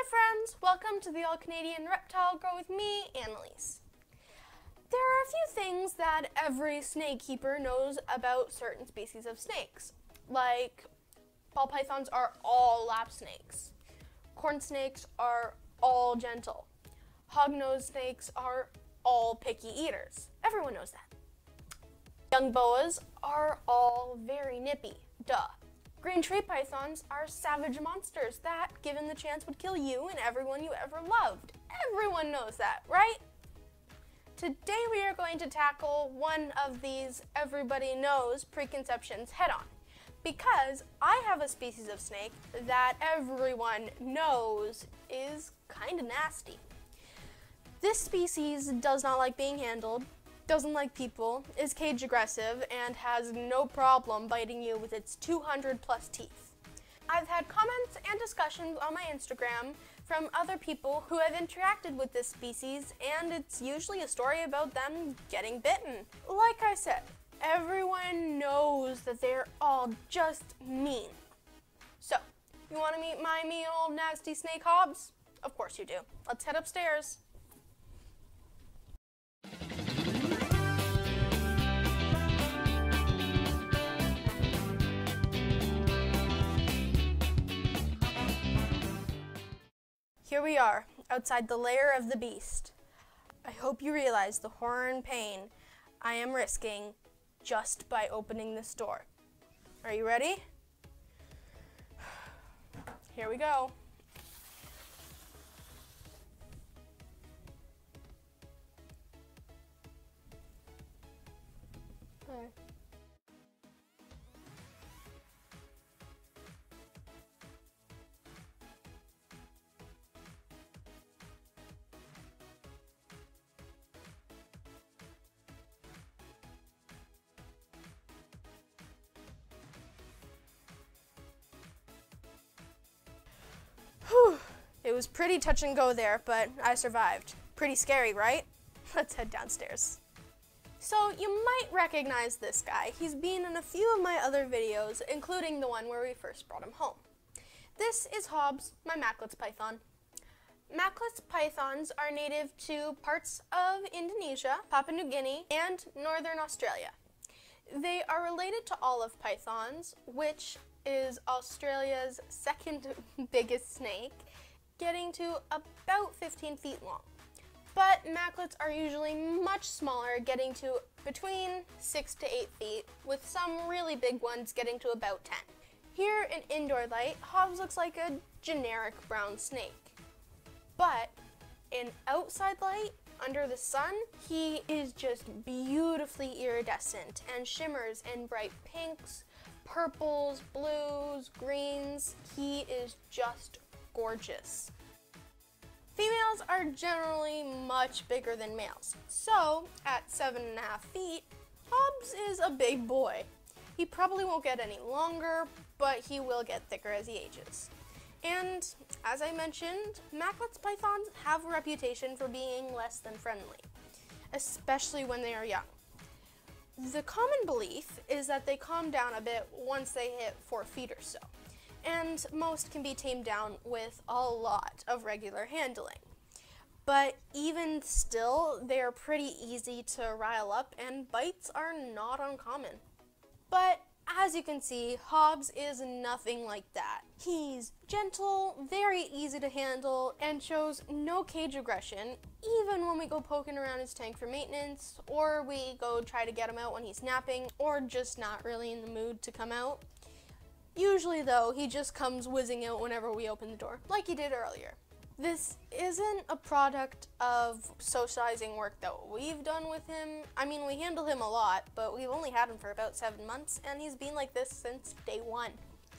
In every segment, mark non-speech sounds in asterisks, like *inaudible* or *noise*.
Hi friends, welcome to the All Canadian Reptile Girl with me, Annalise. There are a few things that every snake keeper knows about certain species of snakes, like ball pythons are all lap snakes, corn snakes are all gentle, hognose snakes are all picky eaters. Everyone knows that. Young boas are all very nippy, duh. Green tree pythons are savage monsters that, given the chance, would kill you and everyone you ever loved. Everyone knows that, right? Today we are going to tackle one of these everybody knows preconceptions head on. Because I have a species of snake that everyone knows is kinda nasty. This species does not like being handled, doesn't like people, is cage aggressive, and has no problem biting you with its 200 plus teeth. I've had comments and discussions on my Instagram from other people who have interacted with this species, and it's usually a story about them getting bitten. Like I said, everyone knows that they're all just mean. So, you want to meet my mean old nasty snake Hobbes? Of course you do. Let's head upstairs. Here we are, outside the lair of the beast. I hope you realize the horror and pain I am risking just by opening this door. Are you ready? *sighs* Here we go. Hi. Was pretty touch and go there, but I survived. Pretty scary, right? *laughs* Let's head downstairs. So you might recognize this guy. He's been in a few of my other videos, including the one where we first brought him home. This is Hobbes, my Macklots python. Macklots pythons are native to parts of Indonesia, Papua New Guinea, and northern Australia. They are related to olive pythons, which is Australia's second *laughs* biggest snake, getting to about 15 feet long. But macklots are usually much smaller, getting to between 6 to 8 feet, with some really big ones getting to about 10. Here in indoor light, Hobbes looks like a generic brown snake. But in outside light, under the sun, he is just beautifully iridescent and shimmers in bright pinks, purples, blues, greens. He is just gorgeous. Females are generally much bigger than males. So, at seven and a half feet, Hobbes is a big boy. He probably won't get any longer, but he will get thicker as he ages. And as I mentioned, Macklots pythons have a reputation for being less than friendly, especially when they are young. The common belief is that they calm down a bit once they hit four feet or so, and most can be tamed down with a lot of regular handling. But even still, they are pretty easy to rile up, and bites are not uncommon. But as you can see, Hobbes is nothing like that. He's gentle, very easy to handle, and shows no cage aggression, even when we go poking around his tank for maintenance, or we go try to get him out when he's napping, or just not really in the mood to come out. Usually though, he just comes whizzing out whenever we open the door, like he did earlier. This isn't a product of socializing work that we've done with him. I mean, we handle him a lot, but we've only had him for about seven months, and he's been like this since day one.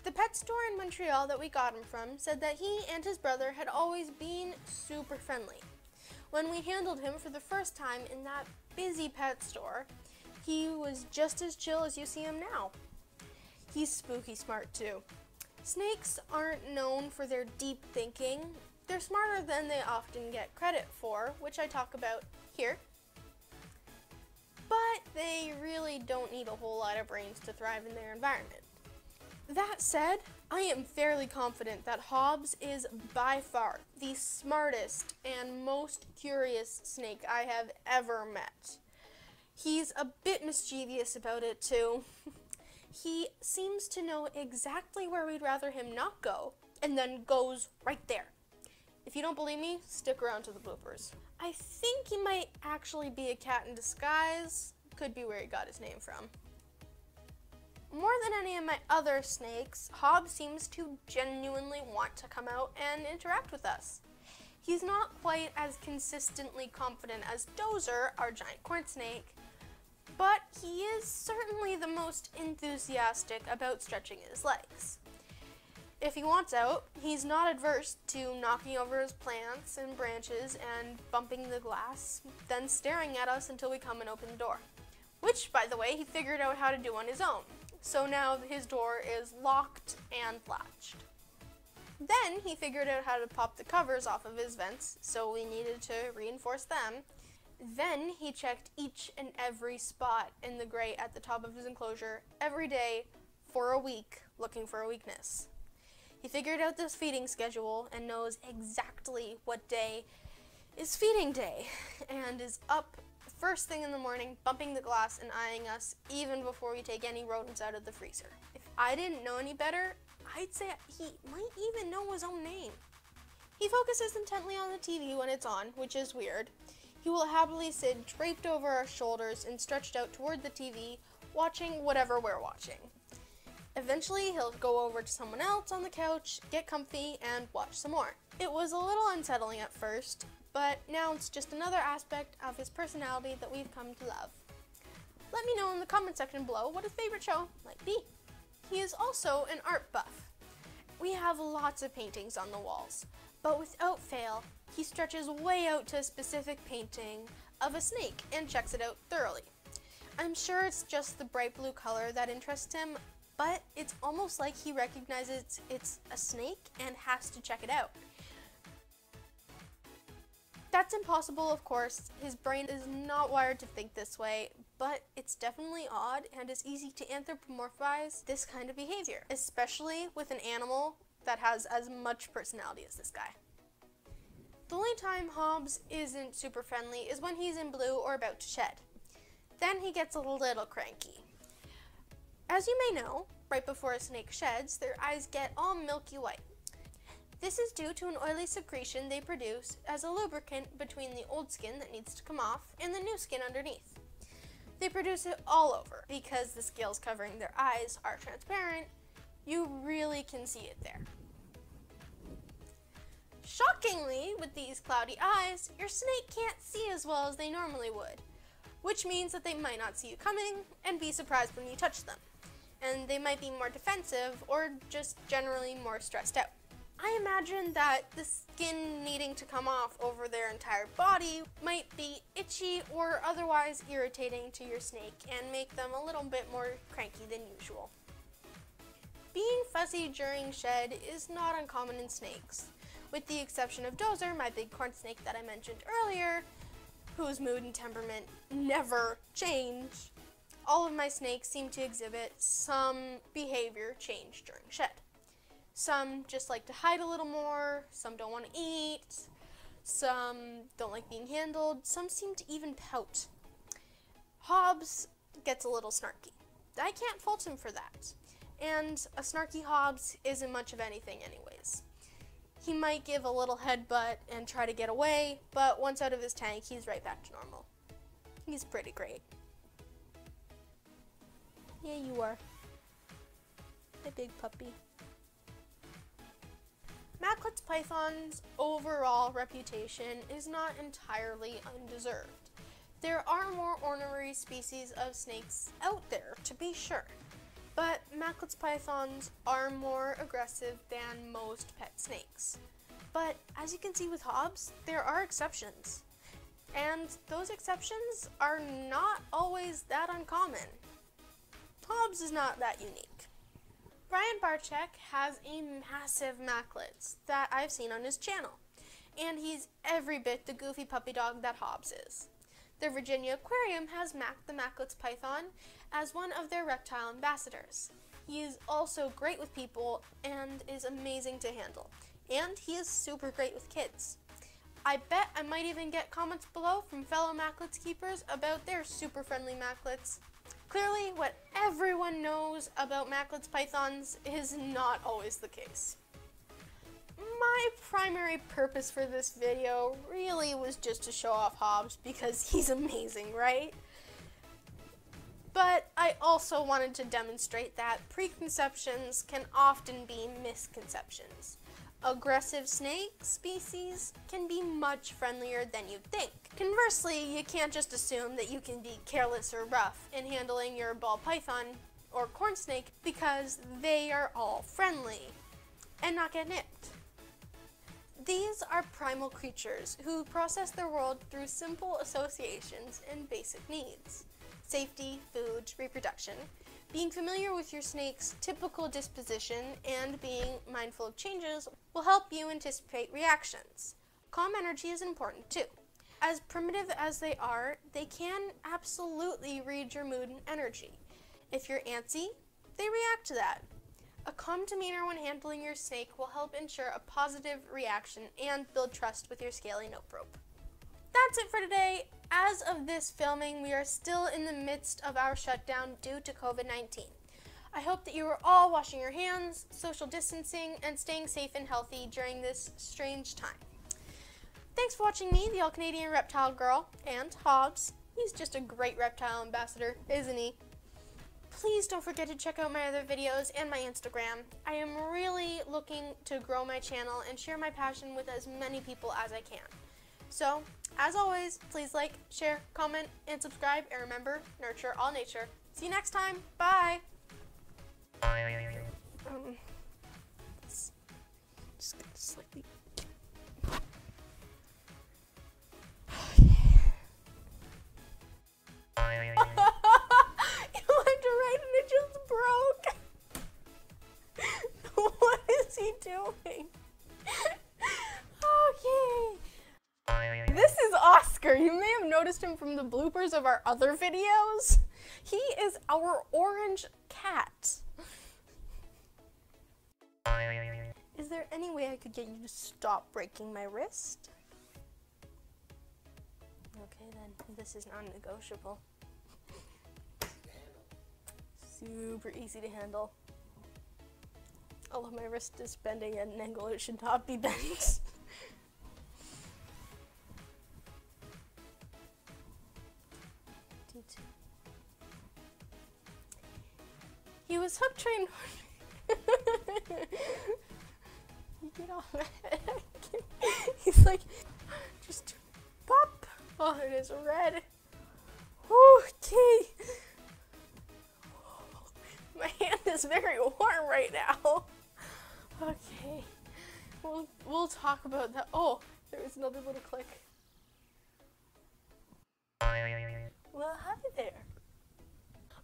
The pet store in Montreal that we got him from said that he and his brother had always been super friendly. When we handled him for the first time in that busy pet store, he was just as chill as you see him now. He's spooky smart too. Snakes aren't known for their deep thinking they're smarter than they often get credit for, which I talk about here. But they really don't need a whole lot of brains to thrive in their environment. That said, I am fairly confident that Hobbes is by far the smartest and most curious snake I have ever met. He's a bit mischievous about it too. *laughs* he seems to know exactly where we'd rather him not go, and then goes right there. If you don't believe me, stick around to the bloopers. I think he might actually be a cat in disguise. Could be where he got his name from. More than any of my other snakes, Hobbes seems to genuinely want to come out and interact with us. He's not quite as consistently confident as Dozer, our giant corn snake, but he is certainly the most enthusiastic about stretching his legs. If he wants out, he's not adverse to knocking over his plants and branches and bumping the glass, then staring at us until we come and open the door. Which, by the way, he figured out how to do on his own. So now his door is locked and latched. Then he figured out how to pop the covers off of his vents, so we needed to reinforce them. Then he checked each and every spot in the grate at the top of his enclosure every day for a week looking for a weakness. He figured out this feeding schedule and knows exactly what day is feeding day and is up first thing in the morning, bumping the glass and eyeing us even before we take any rodents out of the freezer. If I didn't know any better, I'd say he might even know his own name. He focuses intently on the TV when it's on, which is weird. He will happily sit draped over our shoulders and stretched out toward the TV, watching whatever we're watching. Eventually, he'll go over to someone else on the couch, get comfy, and watch some more. It was a little unsettling at first, but now it's just another aspect of his personality that we've come to love. Let me know in the comment section below what his favorite show might be. He is also an art buff. We have lots of paintings on the walls, but without fail, he stretches way out to a specific painting of a snake and checks it out thoroughly. I'm sure it's just the bright blue color that interests him, but it's almost like he recognizes it's a snake and has to check it out. That's impossible, of course. His brain is not wired to think this way, but it's definitely odd and is easy to anthropomorphize this kind of behavior, especially with an animal that has as much personality as this guy. The only time Hobbes isn't super friendly is when he's in blue or about to shed. Then he gets a little cranky. As you may know, right before a snake sheds, their eyes get all milky white. This is due to an oily secretion they produce as a lubricant between the old skin that needs to come off and the new skin underneath. They produce it all over because the scales covering their eyes are transparent. You really can see it there. Shockingly, with these cloudy eyes, your snake can't see as well as they normally would, which means that they might not see you coming and be surprised when you touch them. And they might be more defensive or just generally more stressed out. I imagine that the skin needing to come off over their entire body might be itchy or otherwise irritating to your snake and make them a little bit more cranky than usual. Being fussy during shed is not uncommon in snakes, with the exception of Dozer, my big corn snake that I mentioned earlier, whose mood and temperament never change. All of my snakes seem to exhibit some behavior change during shed. Some just like to hide a little more, some don't want to eat, some don't like being handled, some seem to even pout. Hobbes gets a little snarky. I can't fault him for that. And a snarky Hobbes isn't much of anything, anyways. He might give a little headbutt and try to get away, but once out of his tank, he's right back to normal. He's pretty great. Yeah, you are. A big puppy. Macklots python's overall reputation is not entirely undeserved. There are more ornery species of snakes out there, to be sure, but Macklots pythons are more aggressive than most pet snakes. But as you can see with Hobbes, there are exceptions. And those exceptions are not always that uncommon. Hobbes is not that unique. Brian Barczyk has a massive Macklots that I've seen on his channel, and he's every bit the goofy puppy dog that Hobbes is. The Virginia Aquarium has Mac the Macklots python as one of their reptile ambassadors. He is also great with people and is amazing to handle. And he is super great with kids. I bet I might even get comments below from fellow Macklots keepers about their super friendly Macklots. Clearly, what everyone knows about Macklots pythons is not always the case. Primary purpose for this video really was just to show off Hobbes because he's amazing, right? But I also wanted to demonstrate that preconceptions can often be misconceptions. Aggressive snake species can be much friendlier than you'd think. Conversely, you can't just assume that you can be careless or rough in handling your ball python or corn snake because they are all friendly and not get nipped. These are primal creatures who process their world through simple associations and basic needs safety, food, reproduction. Being familiar with your snake's typical disposition and being mindful of changes will help you anticipate reactions. Calm energy is important too. As primitive as they are, they can absolutely read your mood and energy. If you're antsy, they react to that. A calm demeanor when handling your snake will help ensure a positive reaction and build trust with your scaly nope rope. That's it for today. As of this filming, we are still in the midst of our shutdown due to COVID 19. I hope that you are all washing your hands, social distancing, and staying safe and healthy during this strange time. Thanks for watching me, the All Canadian Reptile Girl, and Hobbes. He's just a great reptile ambassador, isn't he? Please don't forget to check out my other videos and my Instagram. I am really looking to grow my channel and share my passion with as many people as I can. So, as always, please like, share, comment, and subscribe, and remember, nurture all nature. See you next time. Bye! Um, just slightly... noticed him from the bloopers of our other videos. He is our orange cat. Is there any way I could get you to stop breaking my wrist? Okay then, this is non-negotiable. Super easy to handle. Although my wrist is bending at an angle it should not be bent. *laughs* Oh, it is red. Okay. My hand is very warm right now. Okay. We'll, we'll talk about that. Oh, there was another little click. Well, hi there.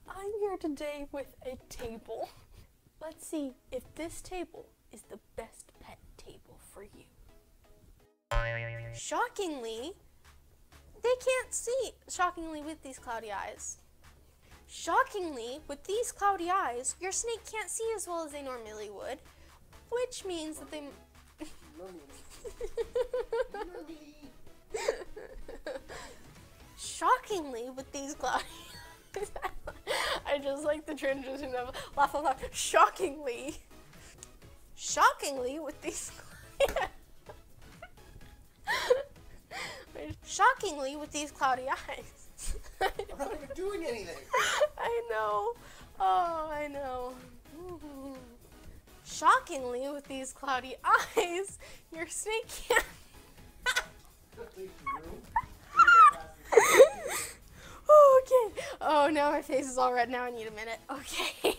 I'm here today with a table. Let's see if this table is the best pet table for you. Shockingly, they can't see. Shockingly, with these cloudy eyes. Shockingly, with these cloudy eyes, your snake can't see as well as they normally would, which means that they. *laughs* Shockingly, with these cloudy eyes. *laughs* I just like the transition of laugh, laugh, laugh. Shockingly. Shockingly, with these. Shockingly, with these cloudy *laughs* eyes. I'm not even doing anything. *laughs* I know. Oh, I know. Shockingly, with these cloudy *laughs* eyes, your snake can't. okay. Oh, now my face is all red. Now I need a minute. Okay. okay.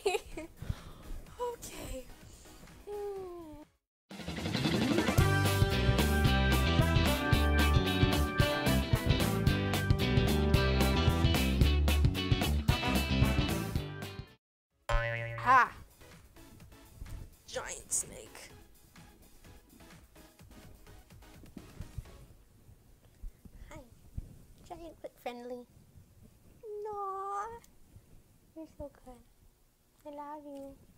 Friendly. No. You're so good. I love you.